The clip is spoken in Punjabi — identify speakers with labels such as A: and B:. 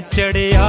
A: ਚੜਿਆ